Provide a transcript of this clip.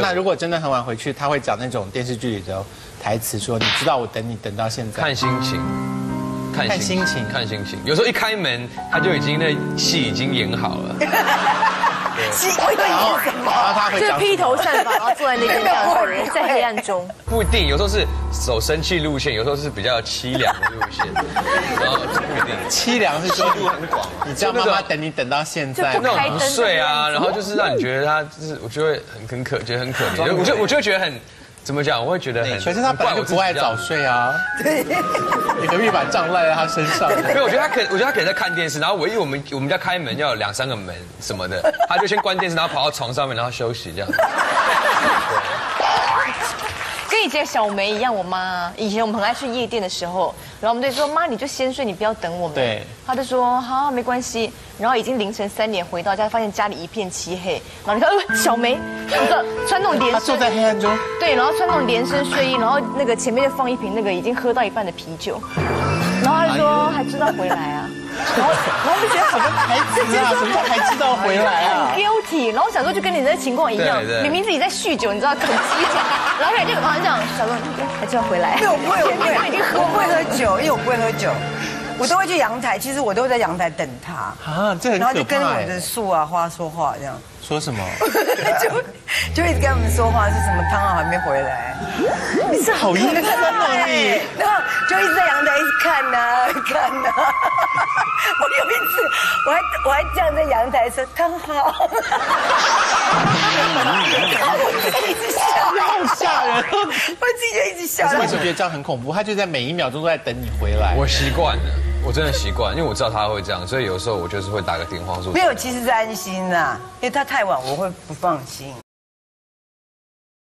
那如果真的很晚回去，他会讲那种电视剧里的台词，说你知道我等你等到现在。看心情，看看心情看心情。有时候一开门，他就已经那戏已经演好了。我以为然后你是什么？然后他会讲就是披头散发，然后坐在那边这样子，在黑暗中。不一定，有时候是走生气路线，有时候是比较凄凉的路线，然后。凄凉是说度很广嘛你叫妈妈等你等到现在就，那种不睡啊，然后就是让你觉得他就是，我就会很很可，觉得很可 怜，我就我就觉得很怎么讲，我会觉得很。可是他本来就不爱早睡啊。对你何必把账赖在他身上？没有，我觉得他可，我觉得他可能在看电视，然后唯一我们我们家开门要有两三个门什么的，他就先关电视，然后跑到床上面，然后休息这样。跟以前小梅一样，我妈以前我们很爱去夜店的时候，然后我们就说妈你就先睡，你不要等我们。对，她就说好没关系。然后已经凌晨三点回到家，发现家里一片漆黑。然后你看，呃，小梅，你知道穿那种连坐在黑暗中，对，然后穿那种连身睡衣，然后那个前面就放一瓶那个已经喝到一半的啤酒，然后她就说还知道回来啊，然后就觉得好像孩子啊，什么叫还知道回来啊？guilty，然后我想说就跟你的情况一样明明自己在酗酒，你知道很激动，然后就好像小哥还知道回来，没有，我不会，我 已经我不会喝酒，因为我不会喝酒，我都会去阳台。其实我都会在阳台等他，啊，这很然后就跟我的。树啊花说话这样，说什么？就就一直跟他们说话，是什么汤啊还没回来，你是好阴森哦你。然后就一直在阳台一直看呐、看呐、我还我还站在阳台说汤好，一直笑，好吓人！我自己就一直笑可是。为什么觉得这样很恐怖？他就在每一秒钟都在等你回来。我习惯了，我真的习惯，因为我知道他会这样，所以有时候我就是会打个电话说没。有，其实是安心呐，因为他太晚我会不放心。